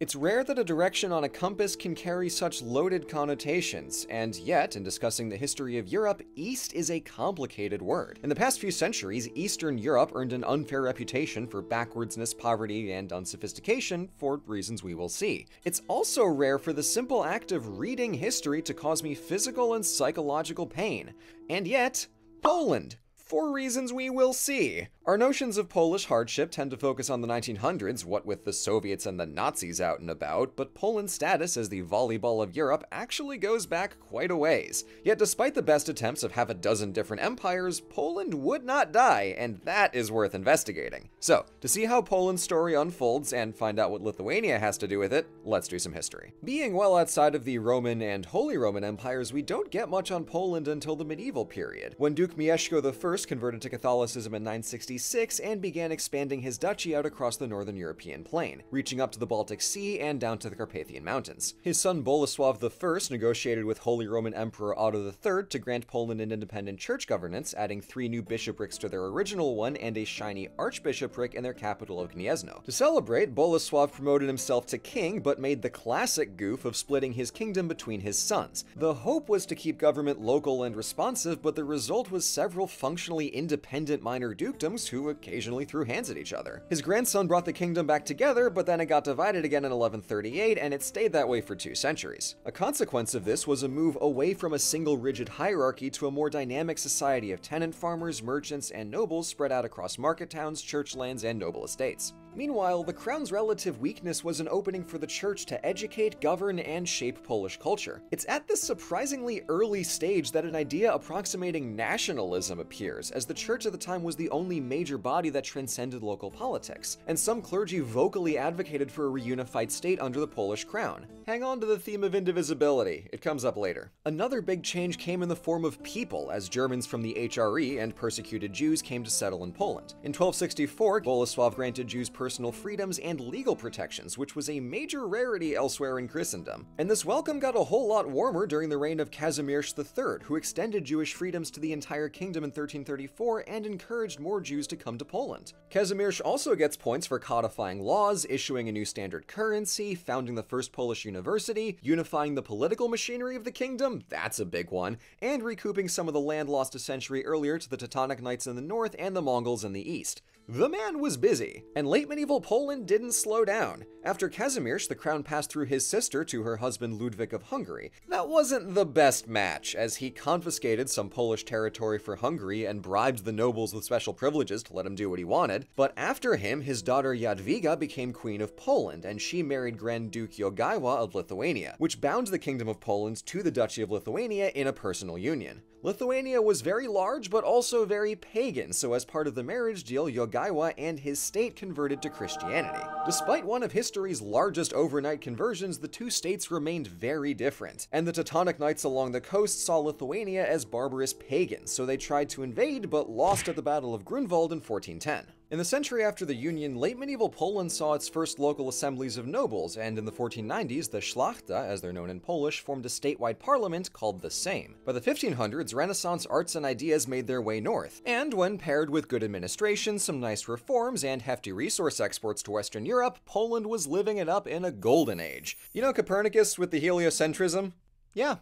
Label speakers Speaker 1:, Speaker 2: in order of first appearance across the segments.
Speaker 1: It's rare that a direction on a compass can carry such loaded connotations, and yet, in discussing the history of Europe, East is a complicated word. In the past few centuries, Eastern Europe earned an unfair reputation for backwardsness, poverty, and unsophistication, for reasons we will see. It's also rare for the simple act of reading history to cause me physical and psychological pain. And yet, Poland! For reasons we will see. Our notions of Polish hardship tend to focus on the 1900s, what with the Soviets and the Nazis out and about, but Poland's status as the volleyball of Europe actually goes back quite a ways. Yet despite the best attempts of half a dozen different empires, Poland would not die, and that is worth investigating. So, to see how Poland's story unfolds and find out what Lithuania has to do with it, let's do some history. Being well outside of the Roman and Holy Roman empires, we don't get much on Poland until the medieval period, when Duke Mieszko I converted to Catholicism in 960 and began expanding his duchy out across the northern European plain, reaching up to the Baltic Sea and down to the Carpathian Mountains. His son Bolesław I negotiated with Holy Roman Emperor Otto III to grant Poland an independent church governance, adding three new bishoprics to their original one and a shiny archbishopric in their capital of Gniezno. To celebrate, Bolesław promoted himself to king, but made the classic goof of splitting his kingdom between his sons. The hope was to keep government local and responsive, but the result was several functionally independent minor dukedoms who occasionally threw hands at each other. His grandson brought the kingdom back together, but then it got divided again in 1138, and it stayed that way for two centuries. A consequence of this was a move away from a single rigid hierarchy to a more dynamic society of tenant farmers, merchants, and nobles spread out across market towns, church lands, and noble estates. Meanwhile, the crown's relative weakness was an opening for the church to educate, govern, and shape Polish culture. It's at this surprisingly early stage that an idea approximating nationalism appears, as the church at the time was the only major body that transcended local politics, and some clergy vocally advocated for a reunified state under the Polish crown. Hang on to the theme of indivisibility, it comes up later. Another big change came in the form of people, as Germans from the HRE and persecuted Jews came to settle in Poland. In 1264, Bolesław granted Jews personal freedoms and legal protections, which was a major rarity elsewhere in Christendom. And this welcome got a whole lot warmer during the reign of Kazimierz III, who extended Jewish freedoms to the entire kingdom in 1334 and encouraged more Jews to come to Poland. Kazimierz also gets points for codifying laws, issuing a new standard currency, founding the first Polish university, unifying the political machinery of the kingdom, that's a big one, and recouping some of the land lost a century earlier to the Teutonic Knights in the north and the Mongols in the east. The man was busy, and late medieval Poland didn't slow down. After Kazimierz, the crown passed through his sister to her husband Ludwig of Hungary. That wasn't the best match, as he confiscated some Polish territory for Hungary and bribed the nobles with special privileges to let him do what he wanted. But after him, his daughter Jadwiga became Queen of Poland, and she married Grand Duke Jogaila of Lithuania, which bound the Kingdom of Poland to the Duchy of Lithuania in a personal union. Lithuania was very large, but also very pagan, so as part of the marriage deal, Jogaila and his state converted to Christianity. Despite one of history's largest overnight conversions, the two states remained very different, and the Teutonic Knights along the coast saw Lithuania as barbarous pagans, so they tried to invade but lost at the Battle of Grunwald in 1410. In the century after the Union, late medieval Poland saw its first local assemblies of nobles, and in the 1490s, the Szlachta, as they're known in Polish, formed a statewide parliament called the Sejm. By the 1500s, Renaissance arts and ideas made their way north, and when paired with good administration, some nice reforms, and hefty resource exports to Western Europe, Poland was living it up in a golden age. You know Copernicus with the heliocentrism? Yeah,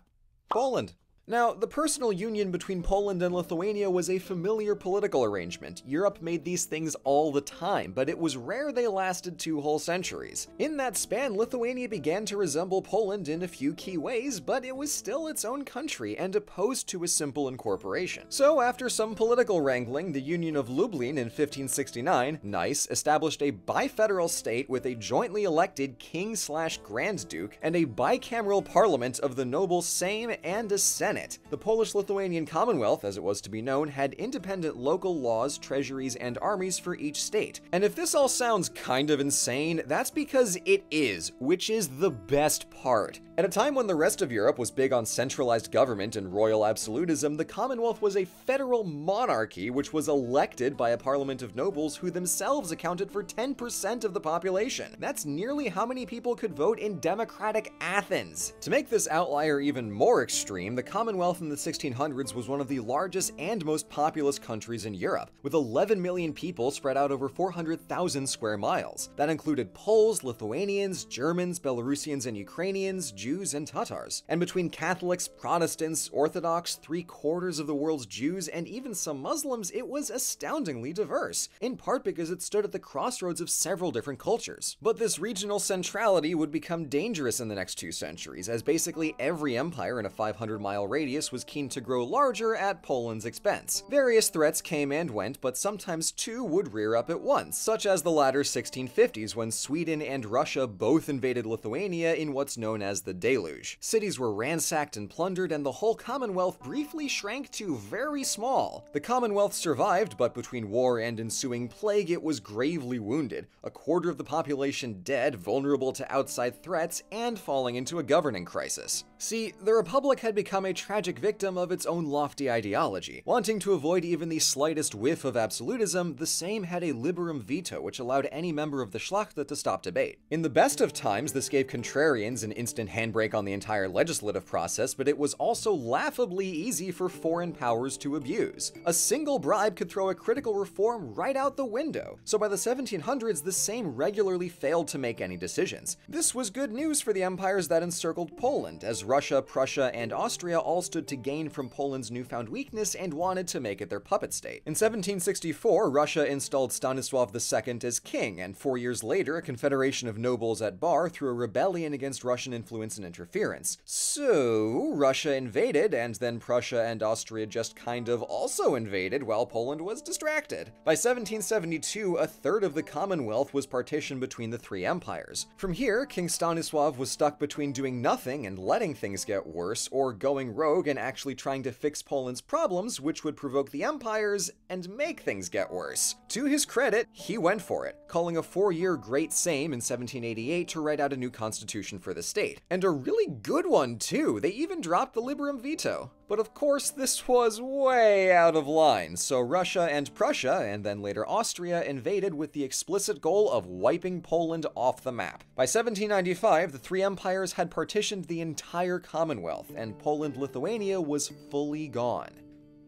Speaker 1: Poland. Now, the personal union between Poland and Lithuania was a familiar political arrangement. Europe made these things all the time, but it was rare they lasted two whole centuries. In that span, Lithuania began to resemble Poland in a few key ways, but it was still its own country and opposed to a simple incorporation. So, after some political wrangling, the Union of Lublin in 1569, nice, established a bifederal state with a jointly elected king slash grand duke and a bicameral parliament of the noble Sejm and a senate. The Polish Lithuanian Commonwealth, as it was to be known, had independent local laws, treasuries, and armies for each state. And if this all sounds kind of insane, that's because it is, which is the best part. At a time when the rest of Europe was big on centralized government and royal absolutism, the Commonwealth was a federal monarchy which was elected by a parliament of nobles who themselves accounted for 10% of the population. That's nearly how many people could vote in democratic Athens. To make this outlier even more extreme, the Commonwealth in the 1600s was one of the largest and most populous countries in Europe, with 11 million people spread out over 400,000 square miles. That included Poles, Lithuanians, Germans, Belarusians and Ukrainians, Jews, and Tatars. And between Catholics, Protestants, Orthodox, three quarters of the world's Jews, and even some Muslims, it was astoundingly diverse, in part because it stood at the crossroads of several different cultures. But this regional centrality would become dangerous in the next two centuries, as basically every empire in a 500 mile radius was keen to grow larger at Poland's expense. Various threats came and went, but sometimes two would rear up at once, such as the latter 1650s when Sweden and Russia both invaded Lithuania in what's known as the Deluge. Cities were ransacked and plundered, and the whole Commonwealth briefly shrank to very small. The Commonwealth survived, but between war and ensuing plague, it was gravely wounded, a quarter of the population dead, vulnerable to outside threats, and falling into a governing crisis. See, the Republic had become a tragic victim of its own lofty ideology. Wanting to avoid even the slightest whiff of absolutism, the Sejm had a liberum veto which allowed any member of the Szlachta to stop debate. In the best of times, this gave contrarians an instant handbrake on the entire legislative process, but it was also laughably easy for foreign powers to abuse. A single bribe could throw a critical reform right out the window. So by the 1700s, the Sejm regularly failed to make any decisions. This was good news for the empires that encircled Poland, as Russia, Prussia, and Austria all stood to gain from Poland's newfound weakness and wanted to make it their puppet state. In 1764, Russia installed Stanislav II as king, and four years later, a confederation of nobles at Bar threw a rebellion against Russian influence and interference. So, Russia invaded, and then Prussia and Austria just kind of also invaded while Poland was distracted. By 1772, a third of the Commonwealth was partitioned between the three empires. From here, King Stanislav was stuck between doing nothing and letting things get worse, or going rogue and actually trying to fix Poland's problems, which would provoke the empires and make things get worse. To his credit, he went for it, calling a four year Great Sejm in 1788 to write out a new constitution for the state. And a really good one, too. They even dropped the liberum veto. But of course, this was way out of line, so Russia and Prussia, and then later Austria, invaded with the explicit goal of wiping Poland off the map. By 1795, the three empires had partitioned the entire Commonwealth, and Poland Lithuania was fully gone.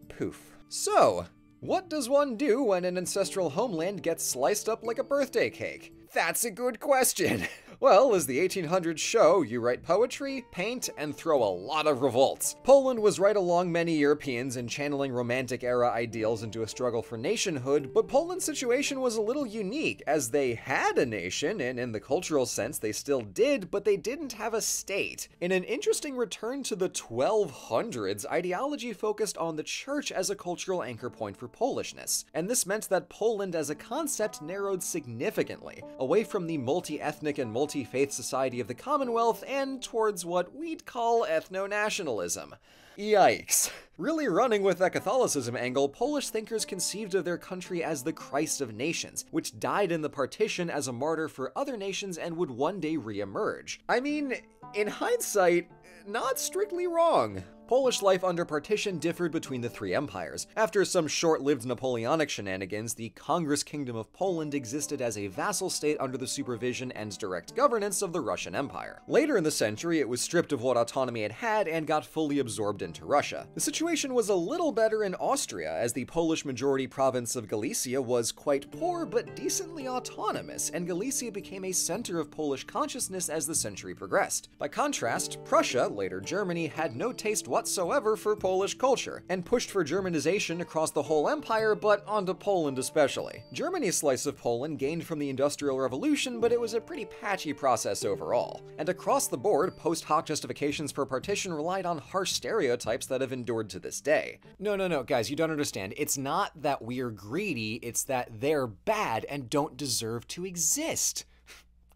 Speaker 1: Poof. So, what does one do when an ancestral homeland gets sliced up like a birthday cake? That's a good question. Well, as the 1800s show, you write poetry, paint, and throw a lot of revolts. Poland was right along many Europeans in channeling Romantic era ideals into a struggle for nationhood, but Poland's situation was a little unique, as they had a nation, and in the cultural sense they still did, but they didn't have a state. In an interesting return to the 1200s, ideology focused on the church as a cultural anchor point for Polishness, and this meant that Poland as a concept narrowed significantly, away from the multi ethnic and multi faith society of the Commonwealth and towards what we'd call ethno nationalism. Yikes. Really running with that Catholicism angle, Polish thinkers conceived of their country as the Christ of nations, which died in the partition as a martyr for other nations and would one day re-emerge. I mean, in hindsight, not strictly wrong. Polish life under partition differed between the three empires. After some short lived Napoleonic shenanigans, the Congress Kingdom of Poland existed as a vassal state under the supervision and direct governance of the Russian Empire. Later in the century, it was stripped of what autonomy it had and got fully absorbed into Russia. The situation was a little better in Austria, as the Polish majority province of Galicia was quite poor but decently autonomous, and Galicia became a center of Polish consciousness as the century progressed. By contrast, Prussia, later Germany, had no taste whatsoever for Polish culture, and pushed for Germanization across the whole empire, but onto Poland especially. Germany's slice of Poland gained from the Industrial Revolution, but it was a pretty patchy process overall. And across the board, post hoc justifications for partition relied on harsh stereotypes that have endured to this day. No, no, no, guys, you don't understand. It's not that we're greedy, it's that they're bad and don't deserve to exist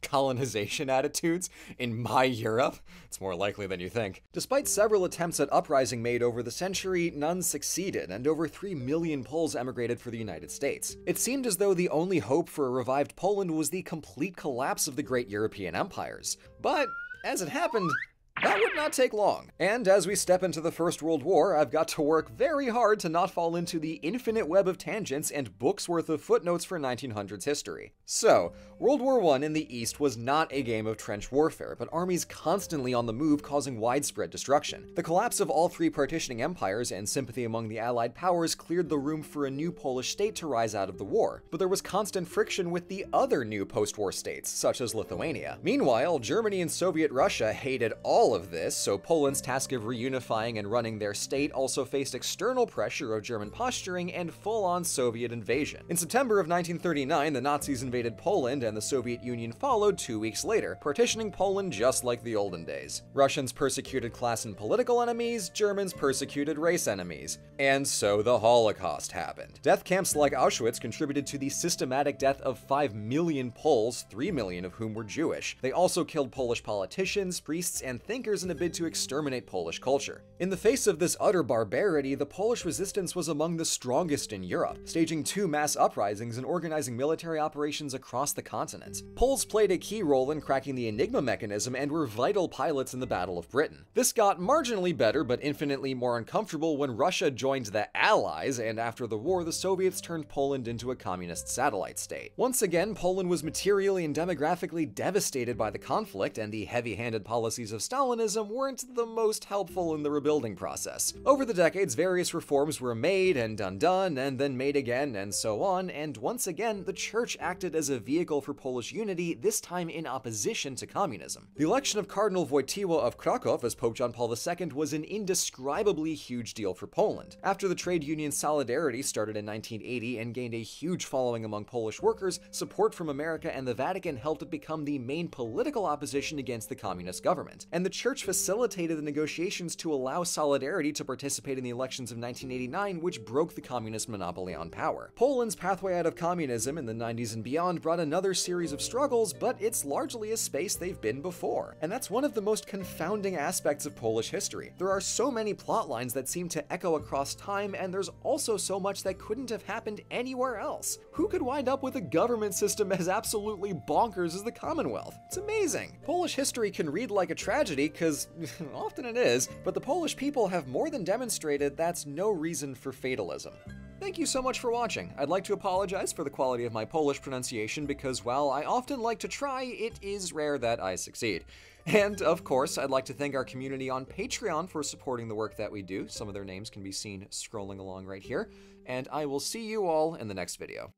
Speaker 1: colonization attitudes in my Europe? It's more likely than you think. Despite several attempts at uprising made over the century, none succeeded, and over 3 million Poles emigrated for the United States. It seemed as though the only hope for a revived Poland was the complete collapse of the great European empires. But, as it happened, That would not take long. And as we step into the First World War, I've got to work very hard to not fall into the infinite web of tangents and books worth of footnotes for 1900s history. So, World War I in the East was not a game of trench warfare, but armies constantly on the move causing widespread destruction. The collapse of all three partitioning empires and sympathy among the Allied powers cleared the room for a new Polish state to rise out of the war, but there was constant friction with the other new post-war states, such as Lithuania. Meanwhile, Germany and Soviet Russia hated all of this, so Poland's task of reunifying and running their state also faced external pressure of German posturing and full-on Soviet invasion. In September of 1939, the Nazis invaded Poland and the Soviet Union followed two weeks later, partitioning Poland just like the olden days. Russians persecuted class and political enemies, Germans persecuted race enemies. And so the Holocaust happened. Death camps like Auschwitz contributed to the systematic death of 5 million Poles, 3 million of whom were Jewish. They also killed Polish politicians, priests, and in a bid to exterminate Polish culture. In the face of this utter barbarity, the Polish resistance was among the strongest in Europe, staging two mass uprisings and organizing military operations across the continent. Poles played a key role in cracking the Enigma mechanism and were vital pilots in the Battle of Britain. This got marginally better but infinitely more uncomfortable when Russia joined the Allies, and after the war, the Soviets turned Poland into a communist satellite state. Once again, Poland was materially and demographically devastated by the conflict, and the heavy-handed policies of Weren't the most helpful in the rebuilding process. Over the decades, various reforms were made and undone, and then made again, and so on, and once again, the church acted as a vehicle for Polish unity, this time in opposition to communism. The election of Cardinal Wojtyła of Krakow as Pope John Paul II was an indescribably huge deal for Poland. After the trade union Solidarity started in 1980 and gained a huge following among Polish workers, support from America and the Vatican helped it become the main political opposition against the communist government. And the church facilitated the negotiations to allow Solidarity to participate in the elections of 1989, which broke the communist monopoly on power. Poland's pathway out of communism in the 90s and beyond brought another series of struggles, but it's largely a space they've been before. And that's one of the most confounding aspects of Polish history. There are so many plot lines that seem to echo across time, and there's also so much that couldn't have happened anywhere else. Who could wind up with a government system as absolutely bonkers as the Commonwealth? It's amazing. Polish history can read like a tragedy, because often it is, but the Polish people have more than demonstrated that's no reason for fatalism. Thank you so much for watching. I'd like to apologize for the quality of my Polish pronunciation because while I often like to try, it is rare that I succeed. And of course, I'd like to thank our community on Patreon for supporting the work that we do. Some of their names can be seen scrolling along right here. And I will see you all in the next video.